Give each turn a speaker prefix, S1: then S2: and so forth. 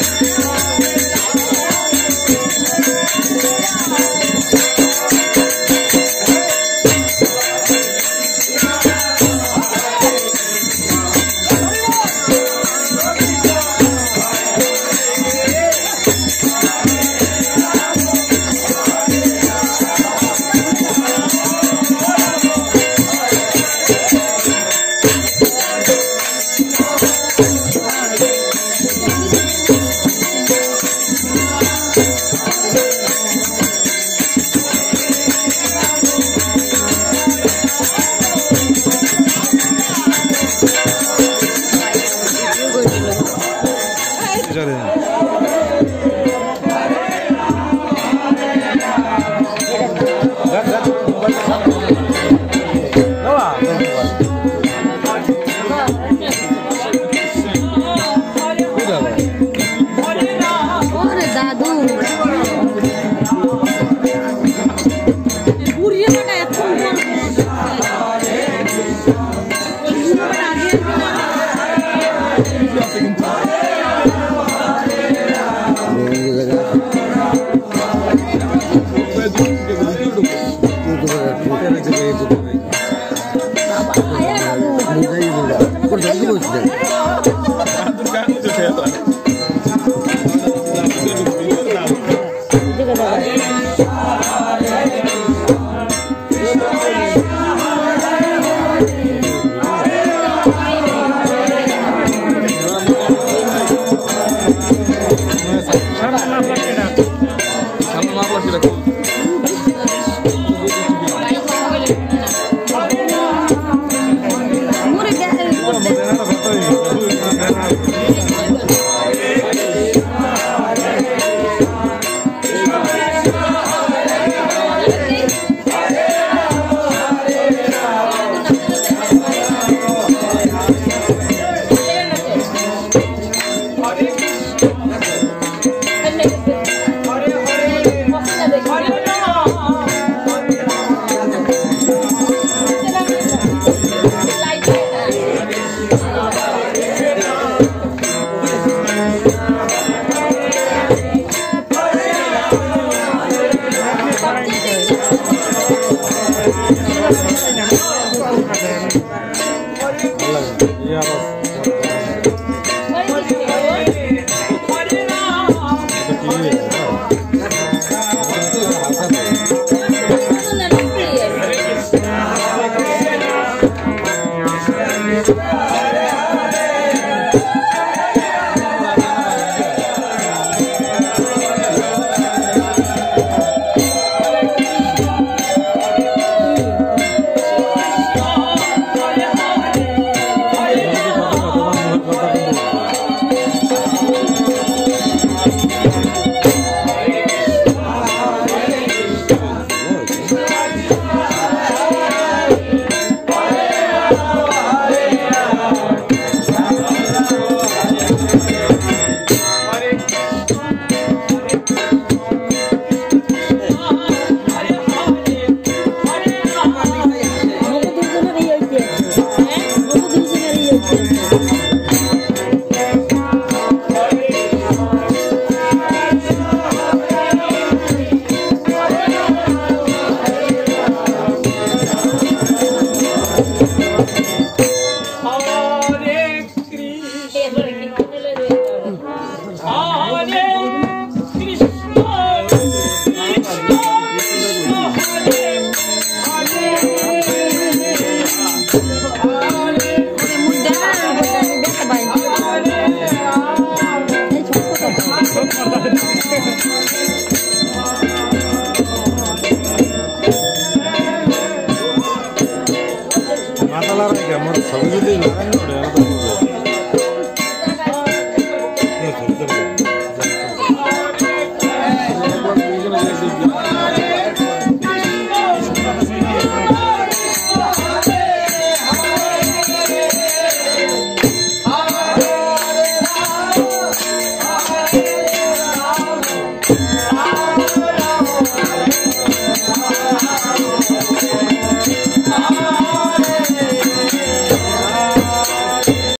S1: Yeah.
S2: 我们是你